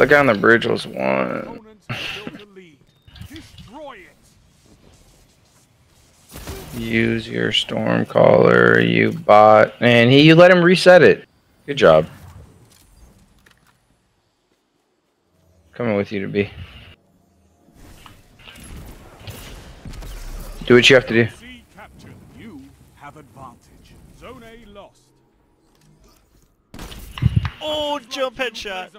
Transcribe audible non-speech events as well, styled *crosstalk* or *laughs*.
The guy on the bridge was one. *laughs* Use your storm caller, you bot, and he you let him reset it. Good job. Coming with you to be. Do what you have to do. Oh, jump headshot.